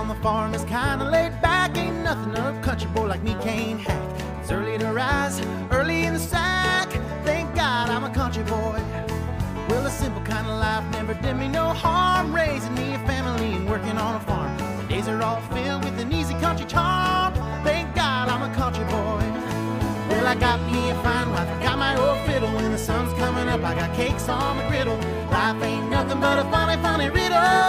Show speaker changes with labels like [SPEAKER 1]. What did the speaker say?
[SPEAKER 1] on the farm is kinda laid back. Ain't nothing a country boy like me can't hack. It's early to rise, early in the sack. Thank God I'm a country boy. Well, a simple kind of life never did me no harm. Raising me a family and working on a farm. The days are all filled with an easy country charm. Thank God I'm a country boy. Well, I got me a fine wife, I got my old fiddle. When the sun's coming up, I got cakes on the griddle. Life ain't nothing but a funny, funny riddle.